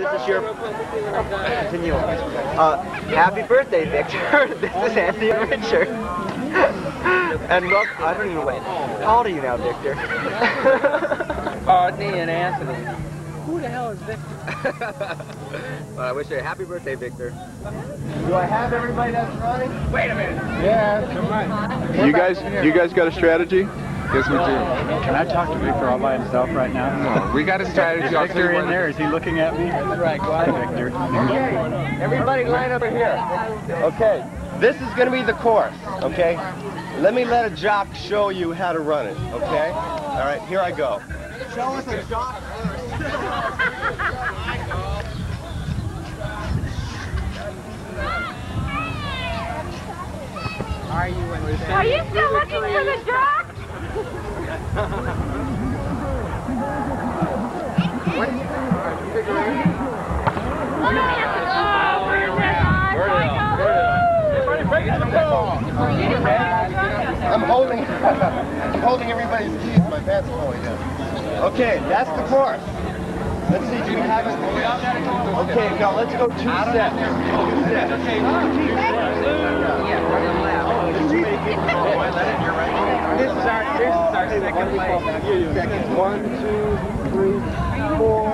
This is your continue. Uh, happy birthday, Victor. this is Anthony and Richard. and look, I don't even wait. How old are you now, Victor? Courtney and Anthony. Who the hell is Victor? well, I wish you a happy birthday, Victor. Do I have everybody that's running? Wait a minute. Yeah, come on. You guys, you guys got a strategy? Yes, we do. Can I talk to Victor all by himself right now? No, we got a strategy. Is Victor in there? Is he looking at me? That's right. Go ahead, Victor. Okay, everybody line up over here. Okay, this is going to be the course, okay? Let me let a jock show you how to run it, okay? All right, here I go. Show us a jock Are you in Are you still looking for the jock? I'm holding, I'm holding everybody's keys. My pants are falling down. Okay, that's the course. Let's see, do we have it? Okay, now let's go two steps. Two steps. This is our, this is our second. One, two, three, four.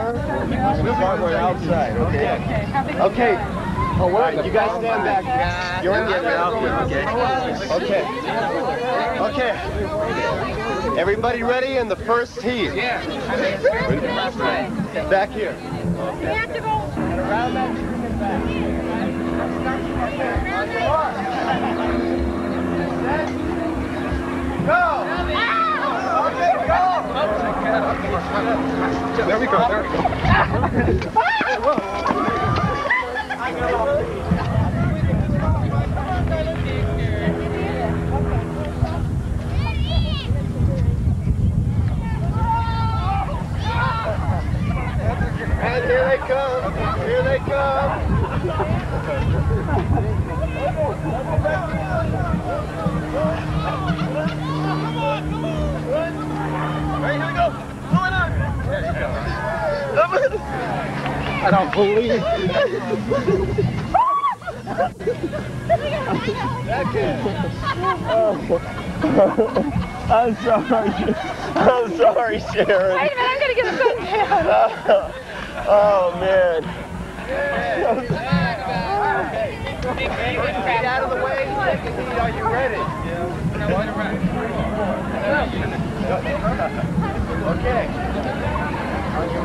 Right outside, okay? Okay. Oh, what? You guys stand back. You're in the outfit, okay? Okay. Okay. Everybody ready in the first heat? Yeah. Back here. We have to go. There we go. There we go. Here they come. Here they come. I don't believe I'm sorry. I'm sorry, Sharon. Wait a minute, I'm gonna get a suntan. Oh, man. Get out of the way. Are you ready? Okay.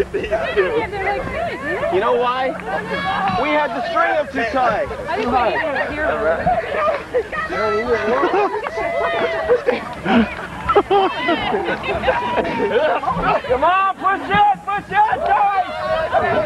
You know why? We had the string up too tight. Too high. Come on, push it, push it, guys!